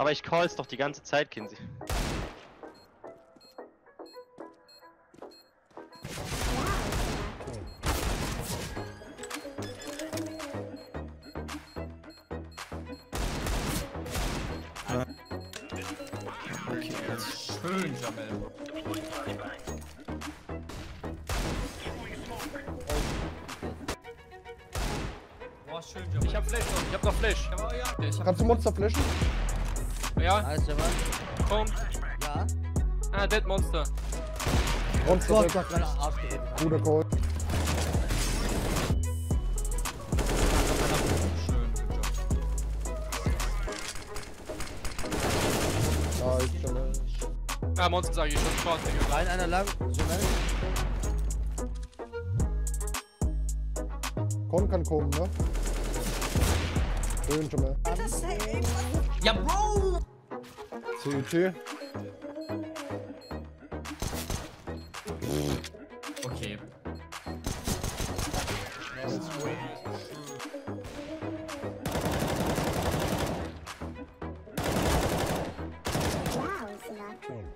Aber ich call's doch die ganze Zeit, Kinsey. Schön, Jamel. Boah, schön, Jamel. Ich hab Flash noch, ich hab noch Flash. Aber ja, der ist Kannst du Monster flashen? Ja, Alles Jamal? kommt. Ja. Ah, Dead Monster. Monster Gott. Gott, meine Arsch geritten. Guter Call. schön, good job. Nice, Jamal. Ah, Monster sag ich schon. Short, Digga. Rein einer lang. Jamal. Con kann kommen, ne? Schön, Jamal. Ja, Bro! CUT. Okay.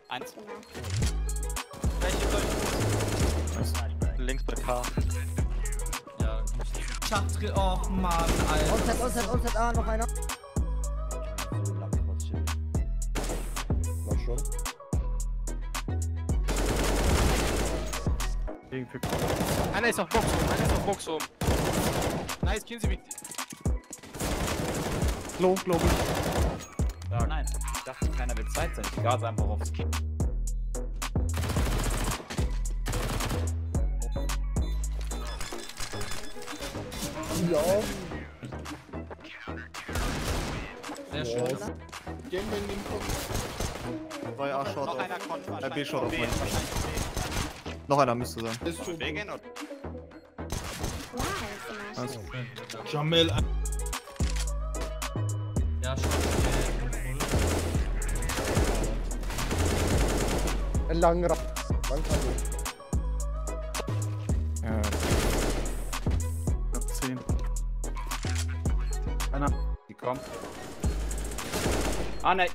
Eins. Links bei K. Ja, Chatri, oh Mann, Alter. Onset, Onset, Onset. Ah, noch einer. Na schon. Einer ist auf Box oben, einer ist auf Box oben. Nice, Kinsey. wie- Low, glaube ich. Ja, nein. Ich dachte, keiner will Zeit sein. Ich gas einfach aufs Kind. Ja. Sehr schön. Yes. War ja A-Short Noch auf. einer konnte Äh, B-Short auf meinen. Noch einer müsste sein. B. B gehen oder? Nice. Jamel. Ja, schon. Ein langer Ra Lang kann ich. Ja. Knapp 10. Einer. Die kommt. Ah, ne.